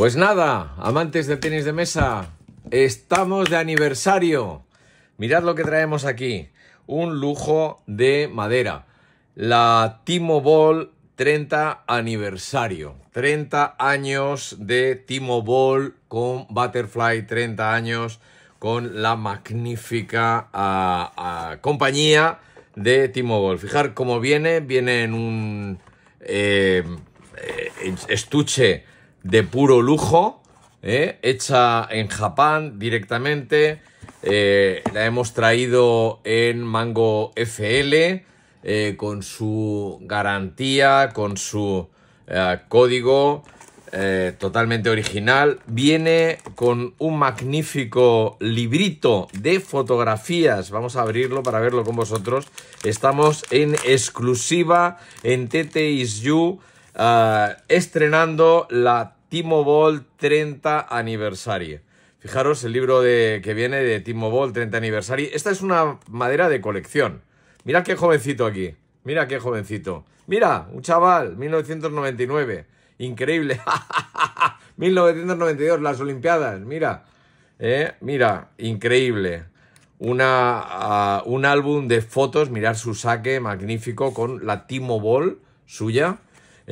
Pues nada, amantes del tenis de mesa, estamos de aniversario. Mirad lo que traemos aquí. Un lujo de madera. La Timo Ball 30 aniversario. 30 años de Timo Ball con Butterfly, 30 años con la magnífica ah, ah, compañía de Timo Ball. Fijar cómo viene, viene en un eh, eh, estuche de puro lujo, eh, hecha en Japón directamente. la hemos traído en Mango FL con su garantía, con su código. Eh, totalmente original. Viene con un magnífico librito de fotografías. Vamos a abrirlo para verlo con vosotros. Estamos en exclusiva en TT Is You, eh, estrenando la Timo Ball 30 aniversario. Fijaros el libro de, que viene de Timo Ball 30 aniversario. Esta es una madera de colección. Mira qué jovencito aquí. Mira qué jovencito. Mira, un chaval, 1999. Increíble. 1992, las Olimpiadas. Mira. Eh, mira, increíble. Una, ah, un álbum de fotos, mirar su saque magnífico con la Timo Ball suya.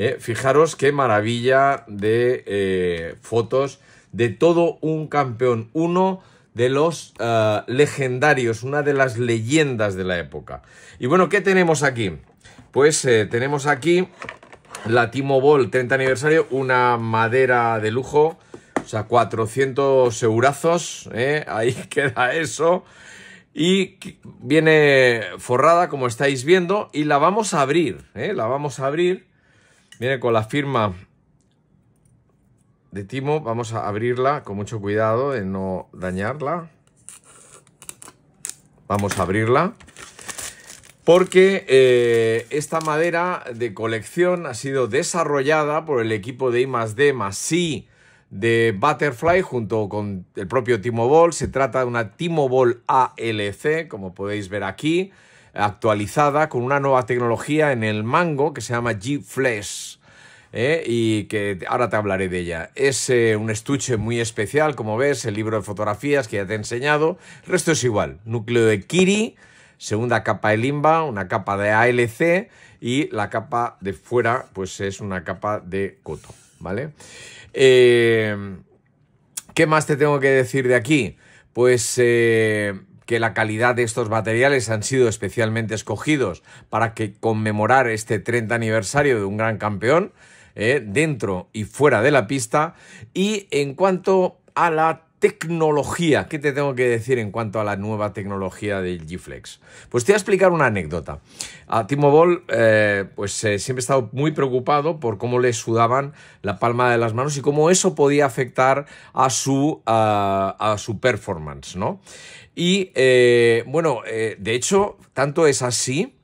Eh, fijaros qué maravilla de eh, fotos de todo un campeón. Uno de los ah, legendarios, una de las leyendas de la época. Y bueno, ¿qué tenemos aquí? Pues tenemos aquí la Timo Ball 30 aniversario, una madera de lujo, o sea, 400 eurazos, ¿eh? ahí queda eso. Y viene forrada, como estáis viendo, y la vamos a abrir, ¿eh? la vamos a abrir. Viene con la firma de Timo, vamos a abrirla con mucho cuidado de no dañarla. Vamos a abrirla porque eh, esta madera de colección ha sido desarrollada por el equipo de I de Butterfly junto con el propio Timo Ball. Se trata de una Timo Ball ALC, como podéis ver aquí, actualizada con una nueva tecnología en el mango que se llama G-Flash. ¿eh? y que ahora te hablaré de ella. Es eh, un estuche muy especial, como ves, el libro de fotografías que ya te he enseñado. El resto es igual, núcleo de Kiri, segunda capa de limba, una capa de ALC y la capa de fuera pues es una capa de coto, ¿vale? Eh, ¿Qué más te tengo que decir de aquí? Pues eh, que la calidad de estos materiales han sido especialmente escogidos para que conmemorar este 30 aniversario de un gran campeón eh, dentro y fuera de la pista. Y en cuanto a la tecnología. ¿Qué te tengo que decir en cuanto a la nueva tecnología del G-Flex? Pues te voy a explicar una anécdota. A Timo Boll, eh, pues eh, siempre he estado muy preocupado por cómo le sudaban la palma de las manos y cómo eso podía afectar a su, a su performance, ¿no? Y eh, bueno, de hecho, tanto es así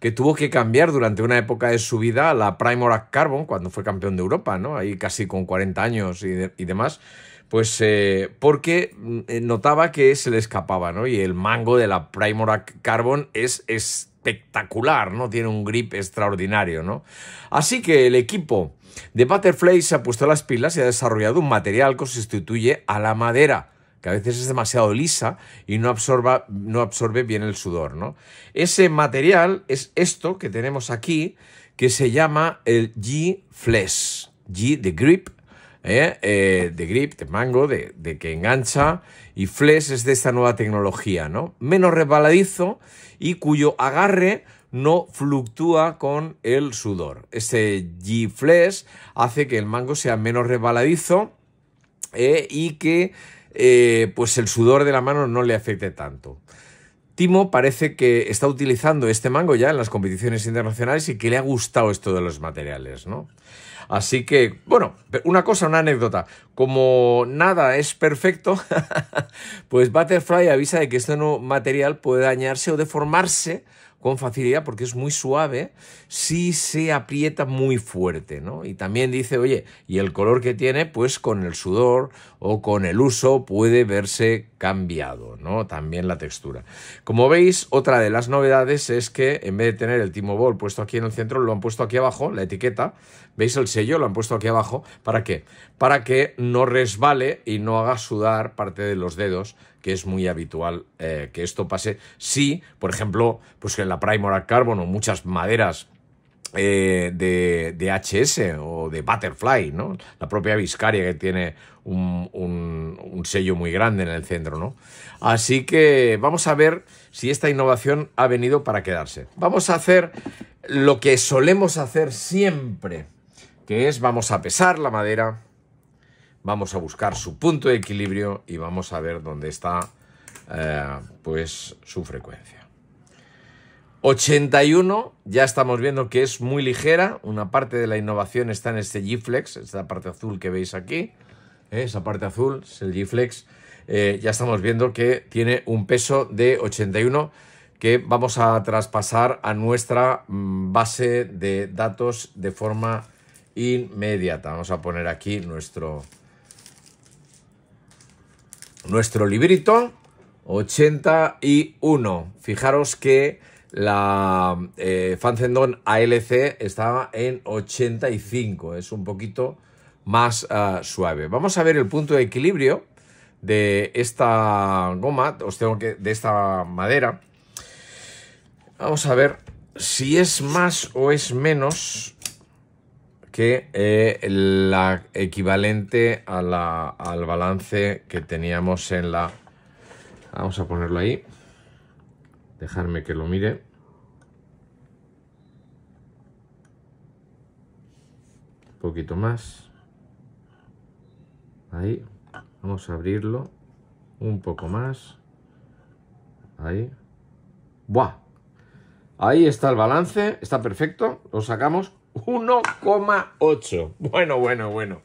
que tuvo que cambiar durante una época de su vida la Primorac Carbon, cuando fue campeón de Europa, ¿no? Ahí casi con 40 años y, y demás pues eh, porque mm, eh, notaba que se le escapaba, ¿no? Y el mango de la Primorac Carbon es espectacular, ¿no? Tiene un grip extraordinario, ¿no? Así que el equipo de Butterfly se ha puesto las pilas y ha desarrollado un material que sustituye a la madera que a veces es demasiado lisa y no, absorba, no absorbe bien el sudor, ¿no? Ese material es esto que tenemos aquí, que se llama el G-Flex. G de grip ¿eh? Eh, de grip, de mango, de, que engancha, y flex es de esta nueva tecnología, ¿no? Menos resbaladizo y cuyo agarre no fluctúa con el sudor. Este G-Flex hace que el mango sea menos resbaladizo ¿eh? y que pues el sudor de la mano no le afecte tanto. Timo parece que está utilizando este mango ya en las competiciones internacionales y que le ha gustado esto de los materiales, ¿no? Así que, bueno, una cosa, una anécdota. Como nada es perfecto, pues Butterfly avisa de que este nuevo material puede dañarse o deformarse con facilidad porque es muy suave si se aprieta muy fuerte, ¿no? Y también dice, oye, y el color que tiene, pues con el sudor o con el uso puede verse cambiado, ¿no? También la textura. Como veis, otra de las novedades es que en vez de tener el Timo Ball puesto aquí en el centro, lo han puesto aquí abajo, la etiqueta, ¿veis el sello? Lo han puesto aquí abajo, ¿para qué? Para que no resbale y no haga sudar parte de los dedos que es muy habitual eh, que esto pase si, por ejemplo, pues en la Primordial Carbon o muchas maderas eh, de, HS o de Butterfly, ¿no? La propia Viscaria que tiene un, un, sello muy grande en el centro, ¿no? Así que vamos a ver si esta innovación ha venido para quedarse. Vamos a hacer lo que solemos hacer siempre, que es vamos a pesar la madera, vamos a buscar su punto de equilibrio y vamos a ver dónde está eh, pues su frecuencia. 81, ya estamos viendo que es muy ligera, una parte de la innovación está en este G-Flex, esta parte azul que veis aquí, ¿eh? esa parte azul es el G-Flex, eh, ya estamos viendo que tiene un peso de 81 que vamos a traspasar a nuestra mm, base de datos de forma inmediata. Vamos a poner aquí nuestro, nuestro librito 81. Fijaros que la eh, ALC estaba en 85, es un poquito más ah, suave. Vamos a ver el punto de equilibrio de esta goma, os tengo que de esta madera. Vamos a ver si es más o es menos que eh, la equivalente al balance que teníamos en la... Vamos a ponerlo ahí. Dejarme que lo mire. Un poquito más. Ahí. Vamos a abrirlo. Un poco más. Ahí. ¡Buah! Ahí está el balance. Está perfecto. Lo sacamos. 1,8. Bueno, bueno, bueno.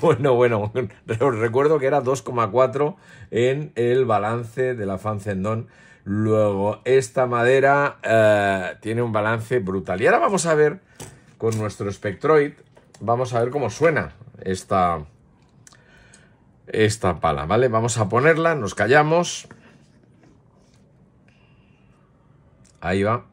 Bueno, bueno. Os recuerdo que era 2,4 en el balance de la Fanzendon. Luego, esta madera eh, tiene un balance brutal. Y ahora vamos a ver con nuestro Spectroid, vamos a ver cómo suena esta, esta pala, ¿vale? Vamos a ponerla, nos callamos. Ahí va.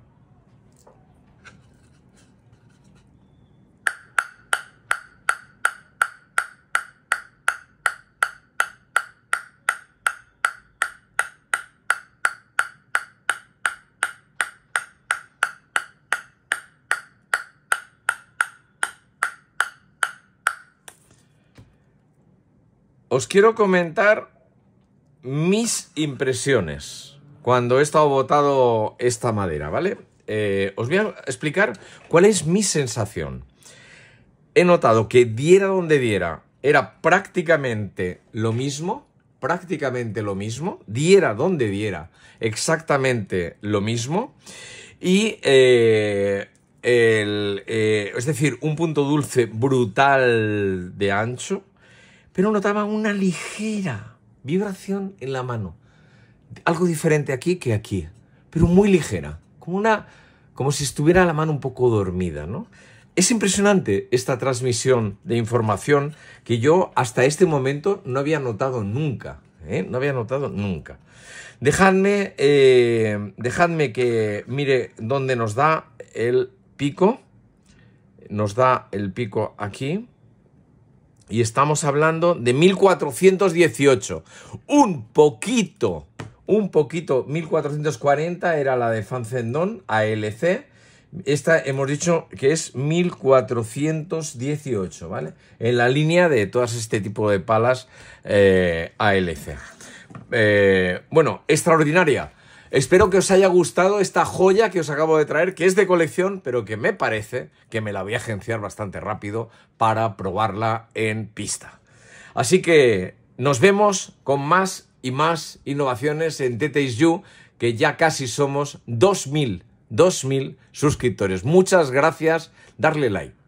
Os quiero comentar mis impresiones cuando he estado botado esta madera, ¿vale? Eh, os voy a explicar cuál es mi sensación. He notado que diera donde diera, era prácticamente lo mismo, prácticamente lo mismo, diera donde diera, exactamente lo mismo. Y eh, eh, es decir, un punto dulce brutal de ancho, pero notaba una ligera vibración en la mano. Algo diferente aquí que aquí, pero muy ligera, como una como si estuviera la mano un poco dormida, ¿no? Es impresionante esta transmisión de información que yo hasta este momento no había notado nunca, ¿eh? no había notado nunca. Dejadme, eh, dejadme que mire dónde nos da el pico. Nos da el pico aquí. Y estamos hablando de 1418. Un poquito, un poquito, 1440 era la de Fanzendon ALC. Esta hemos dicho que es 1418, ¿vale? En la línea de todas este tipo de palas eh, ALC. Eh, bueno, extraordinaria. Espero que os haya gustado esta joya que os acabo de traer, que es de colección, pero que me parece que me la voy a agenciar bastante rápido para probarla en pista. Así que nos vemos con más y más innovaciones en TTS You, que ya casi somos 2.000, 2.000 suscriptores. Muchas gracias, darle like.